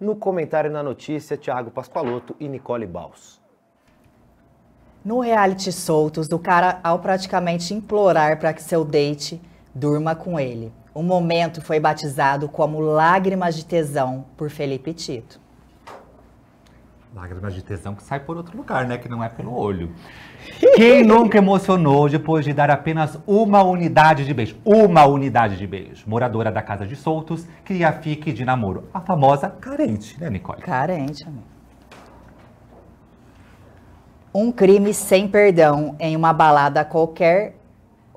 No comentário na notícia, Thiago Pascoaloto e Nicole Baus. No reality soltos, o cara, ao praticamente implorar para que seu date durma com ele. O momento foi batizado como Lágrimas de Tesão por Felipe Tito. Lágrimas de tesão que sai por outro lugar, né? Que não é pelo olho. Quem nunca emocionou depois de dar apenas uma unidade de beijo? Uma unidade de beijo. Moradora da casa de soltos, cria fique de namoro. A famosa carente, né, Nicole? Carente, amigo. Um crime sem perdão em uma balada qualquer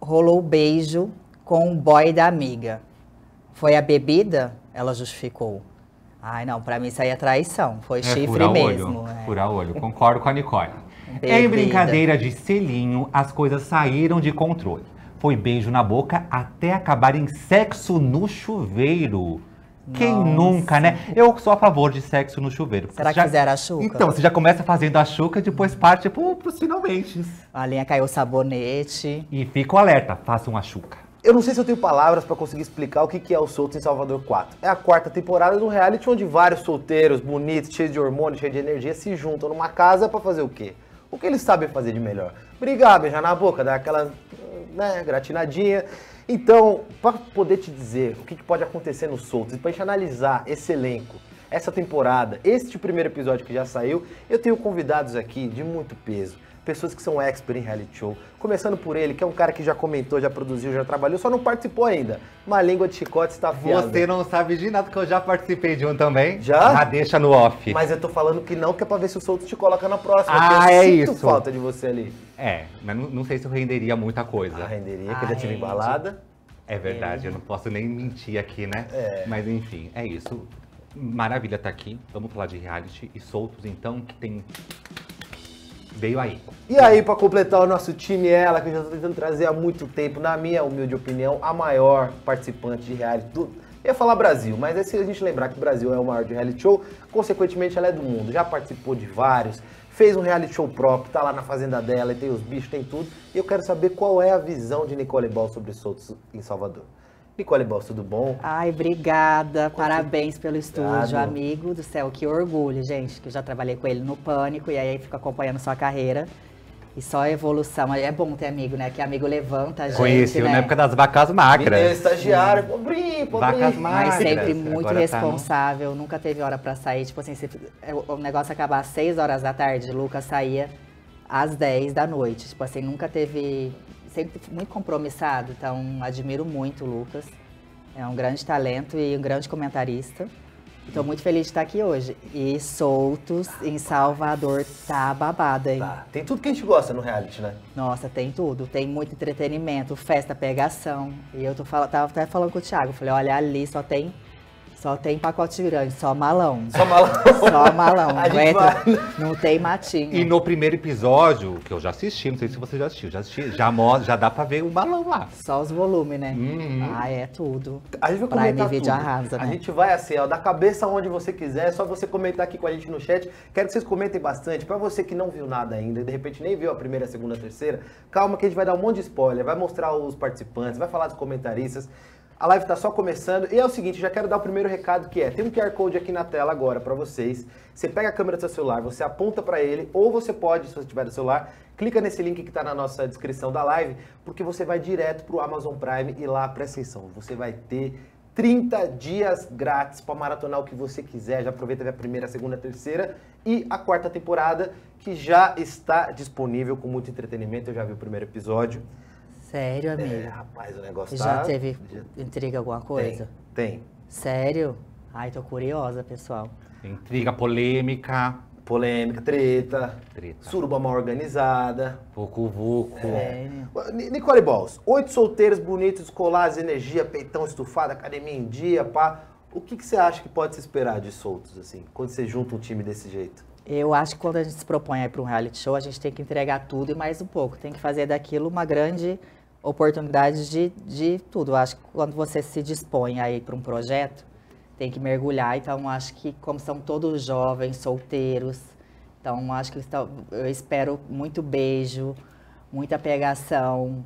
rolou beijo com o boy da amiga. Foi a bebida? Ela justificou. Ai, não, pra mim isso aí é traição. Foi É, chifre furar mesmo. Olho, é. Furar olho, concordo com a Nicole. Em Bebida. brincadeira de selinho, as coisas saíram de controle. Foi beijo na boca até acabar em sexo no chuveiro. Quem Nossa. nunca, né? Eu sou a favor de sexo no chuveiro. Será que fizeram a chuca? Então, você já começa fazendo a chuca e depois parte pro, pros finalmente. A linha caiu o sabonete. E fica o alerta, façam a chuca. Eu não sei se eu tenho palavras pra conseguir explicar o que é o Soltos em Salvador 4. É a quarta temporada do reality onde vários solteiros, bonitos, cheios de hormônios, cheios de energia, se juntam numa casa pra fazer o quê? O que eles sabem fazer de melhor? Brigar, beijar na boca, dar aquela né, gratinadinha. Então, pra poder te dizer o que, pode acontecer no Soltos e pra gente analisar esse elenco, essa temporada, este primeiro episódio que já saiu, eu tenho convidados aqui de muito peso. Pessoas que são expert em reality show. Começando por ele, que é um cara que já comentou, já produziu, já trabalhou, só não participou ainda. Uma língua de chicote está afiada. Você não sabe de nada, que eu já participei de um também. Já? Já deixa no off. Mas eu tô falando que não, que é pra ver se o Solto te coloca na próxima. Ah, eu é sinto isso. falta de você ali. É, mas não, não sei se eu renderia muita coisa. A renderia, que eu Ah, já tive embalada. É verdade, eu não posso nem mentir aqui, né? É. Mas enfim, é isso. Maravilha tá aqui. Vamos falar de reality e soltos, então, que tem. Veio aí. E aí, pra completar o nosso time, ela, que eu já tô tentando trazer há muito tempo, na minha humilde opinião, a maior participante de reality do. Eu ia falar Brasil, mas é se a gente lembrar que o Brasil é o maior de reality show, consequentemente ela é do mundo. Já participou de vários, fez um reality show próprio, tá lá na fazenda dela e tem os bichos, tem tudo. E eu quero saber qual é a visão de Nicole Ball sobre soltos em Salvador. Nicole Ball, tudo bom? Ai, obrigada. Parabéns pelo estúdio, Obrigado. amigo do céu. Que orgulho, gente, que eu já trabalhei com ele no Pânico e aí fico acompanhando sua carreira. E só evolução. É bom ter amigo, né? Que amigo levanta a gente, Conheci né? na época das vacas magras. estagiária, pobrinho, pobrinho. Vacas Mas magras. sempre Agora muito tá no- responsável, nunca teve hora pra sair. Tipo assim, se é, o o negócio acabar às 6 horas da tarde, Lucas saía às 10 da noite. Tipo assim, nunca teve. Sempre muito compromissado. Então, admiro muito o Lucas. É um grande talento e um grande comentarista. Estou muito feliz de estar aqui hoje. E soltos em Salvador tá babado, hein? Tá, Tem tudo que a gente gosta no reality, né? Nossa, tem tudo. Tem muito entretenimento, festa, pegação. E eu tô fal- tava até falando com o Thiago. Falei, olha, ali só tem, só tem pacote grande, só malão. Só malão. Só malão. A Não, entra- vai- não tem matinho. E no primeiro episódio, que eu já assisti, não sei se você já assistiu, já assisti, já, já dá pra ver o balão lá. Só os volumes, né? Uhum. Ah, é tudo. A gente vai Prime comentar Video tudo. arrasa, A né? gente vai assim, ó, da cabeça onde você quiser, é só você comentar aqui com a gente no chat. Quero que vocês comentem bastante. Pra você que não viu nada ainda, e de repente nem viu a primeira, a segunda, a terceira, calma que a gente vai dar um monte de spoiler, vai mostrar os participantes, vai falar dos comentaristas. A live tá só começando e é o seguinte, já quero dar o primeiro recado que é, tem um QR Code aqui na tela agora pra vocês. Você pega a câmera do seu celular, você aponta pra ele, ou você pode, se você tiver no celular, clica nesse link que tá na nossa descrição da live, porque você vai direto pro Amazon Prime e lá, presta atenção, você vai ter 30 dias grátis para maratonar o que você quiser. Já aproveita a primeira, a segunda, a terceira e a quarta temporada, que já está disponível com muito entretenimento. Eu já vi o primeiro episódio. Sério, É, amigo? rapaz, o negócio Você tá... já teve Já- intriga alguma coisa? Tem, tem. Sério? Ai, tô curiosa, pessoal. Intriga, polêmica, Polêmica, treta, treta, suruba mal organizada. vucu vucu. Sério. Ni- Nicole Balls, oito solteiros bonitos, colares, energia, peitão estufado, academia em dia, pá. O que, que você acha que pode se esperar de soltos, assim, quando você junta um time desse jeito? Eu acho que quando a gente se propõe a ir para um reality show, a gente tem que entregar tudo e mais um pouco. Tem que fazer daquilo uma grande oportunidade de, de tudo. Eu acho que quando você se dispõe a ir para um projeto, tem que mergulhar. Então, acho que como são todos jovens, solteiros, então acho que eu espero muito beijo, muita pegação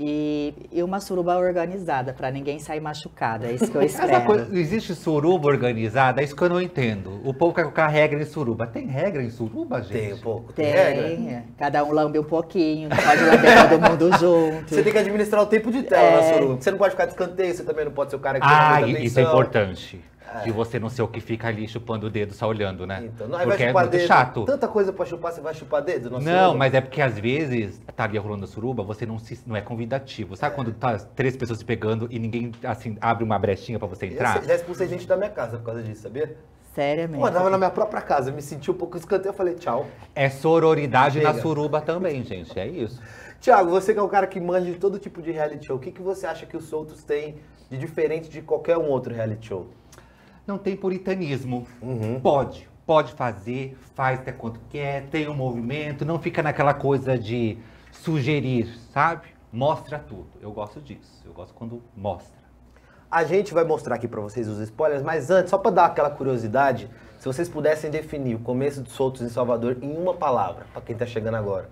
E, e uma suruba organizada, pra ninguém sair machucado. É isso que eu Essa espero. coisa- existe suruba organizada? É isso que eu não entendo. O povo quer colocar regra em suruba. Tem regra em suruba, gente? Tem um pouco. Tem, regra. Tem, cada um lambe um pouquinho, não pode lamber todo mundo junto. Você tem que administrar o tempo de tela na É. suruba. Você não pode ficar de escanteio, você também não pode ser o cara que Ah, isso é atenção. De você não ser o que fica ali chupando o dedo só olhando, né? Então, não, Porque vai é chupar muito dedo. chato. Tanta coisa pra chupar, você vai chupar dedo? Não, suruba? mas é porque às vezes tá ali rolando a suruba, você não, se, não é convidativo. Sabe quando tá três pessoas se pegando e ninguém, assim, abre uma brechinha pra você Eu entrar? já expulsei gente da minha casa por causa disso, sabia? Seriamente. Pô, eu tava na minha própria casa, eu me senti um pouco escanteio, eu falei tchau. É sororidade na suruba também, gente. É isso. Tiago, você que é o cara que manja de todo tipo de reality show, o que, que você acha que os soltos têm de diferente de qualquer um outro reality show? Não tem puritanismo. Uhum. Pode, pode fazer, faz até quanto quer, tem um movimento, não fica naquela coisa de sugerir, sabe? Mostra tudo. Eu gosto disso. Eu gosto quando mostra. A gente vai mostrar aqui pra vocês os spoilers, mas antes, só pra dar aquela curiosidade, se vocês pudessem definir o começo de Soltos em Salvador em uma palavra, pra quem tá chegando agora,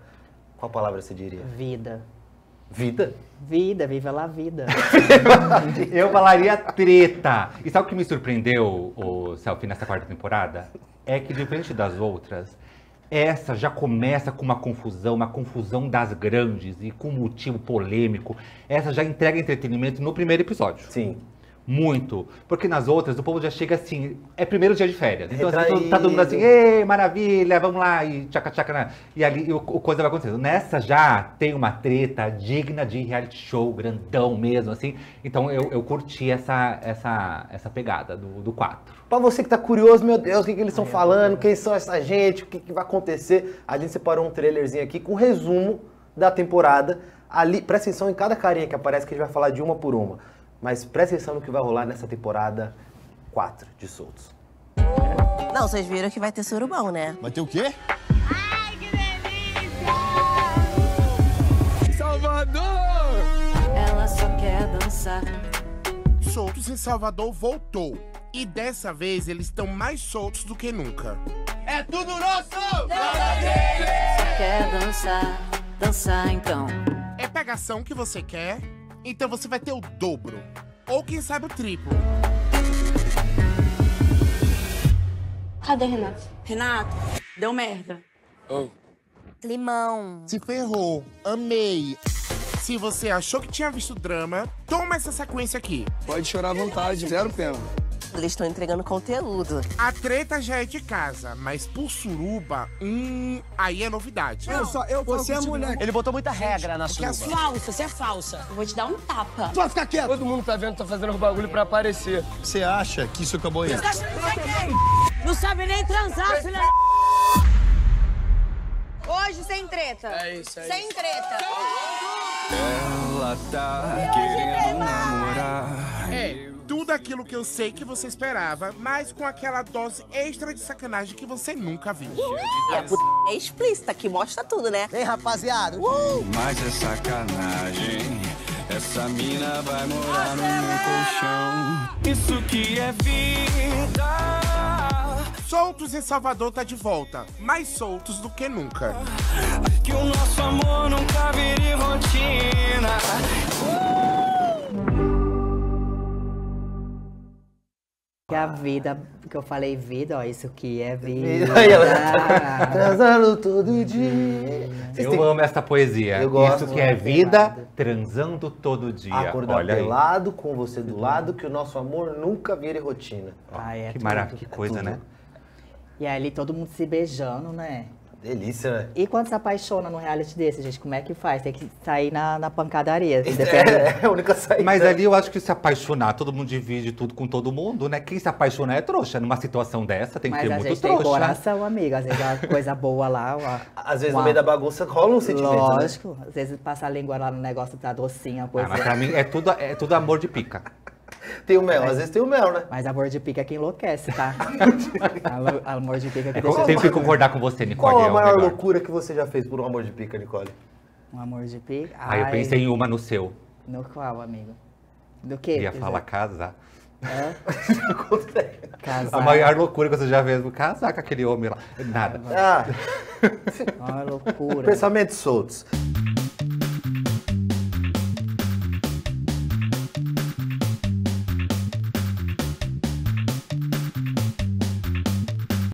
qual palavra você diria? Vida. Vida? Vida, viva la vida. Eu falaria treta. E sabe o que me surpreendeu, o Selfie, nessa quarta temporada? É que, diferente das outras, essa já começa com uma confusão, uma confusão das grandes e com motivo polêmico. Essa já entrega entretenimento no primeiro episódio. Sim. Muito. Porque nas outras, o povo já chega assim, é primeiro dia de férias. Então assim, tá todo mundo assim, ei, maravilha, vamos lá, e tchaca tchaca. né? E ali o, o coisa vai acontecendo. Nessa já tem uma treta digna de reality show, grandão mesmo, assim. Então eu, eu curti essa, essa, essa pegada do, do 4. Pra você que tá curioso, meu Deus, o que, que eles estão falando, quem são essa gente, o que, que vai acontecer, a gente separou um trailerzinho aqui com um resumo da temporada. Ali, presta atenção em cada carinha que aparece, que a gente vai falar de uma por uma. Mas presta atenção no que vai rolar nessa temporada 4 de Soltos. Não, vocês viram que vai ter surubão, né? Vai ter o quê? Ela só quer dançar. Soltos em Salvador voltou. E dessa vez eles estão mais soltos do que nunca. Só quer dançar. Dançar então. É pegação que você quer? Então você vai ter o dobro. Ou quem sabe o triplo. Cadê Renato? Renato, deu merda. Limão. Se ferrou. Amei. Se você achou que tinha visto drama, toma essa sequência aqui. Pode chorar à vontade, zero pena. Eles estão entregando conteúdo. A treta já é de casa, mas por suruba, hum, aí é novidade. Eu só, eu Você é mulher. Ele botou muita regra na sua. Falsa, você é falsa. Eu vou te dar um tapa. Tu vai ficar quieto. Todo mundo tá vendo que tá fazendo os bagulho pra aparecer. Você acha que isso acabou aí? Não sabe nem transar, filha. Hoje sem treta. É isso aí. Sem treta. Ela tá querendo namorar. É, tudo aquilo que eu sei que você esperava, mas com aquela dose extra de sacanagem que você nunca viu. A puta é explícita, que mostra tudo, né? Ei, rapaziada. Mas é sacanagem. Essa mina vai morar no meu colchão. Isso que é vida. Soltos em Salvador tá de volta, mais soltos do que nunca. Que o nosso amor nunca vire rotina. Que a vida, que eu falei vida, ó, isso que é vida. Tá transando todo dia. Vocês Eu têm- amo essa poesia. Eu gosto. Isso que é vida, transando todo dia. Acordar Olha aí. pelado com você do lado, que o nosso amor nunca vire rotina. Ah, é que tudo. maravilha, que coisa, tudo. né? E ali todo mundo se beijando, né? Delícia, né? E quando se apaixona num reality desse, gente, como é que faz? Tem que sair na, na pancadaria. É, é a única saída. Mas ali eu acho que se apaixonar, todo mundo divide tudo com todo mundo, né? Quem se apaixona é trouxa. Numa situação dessa tem que Mas ser a muito gente tem trouxa. coração, amiga. Às vezes a coisa boa lá, ó. Às vezes uma- no meio da bagunça rola um sentimento, né? Lógico. Às vezes passa a língua lá no negócio da docinha, Ah, coisa. mas pra mim é tudo, é tudo amor de pica. Tem o mel, às vezes tem o mel, né? Mas amor de pica é que enlouquece, tá? Amor de pica é que Eu tenho que concordar com você, Nicole. Qual é a o maior melhor. loucura que você já fez por um amor de pica, Nicole? Um amor de pica? Ah, eu pensei em uma no seu. No qual, amigo? Do quê? Ia falar casar. hã? Casar. A maior loucura que você já fez, casar com aquele homem lá. Nada. Ah, Uma loucura. pensamentos soltos.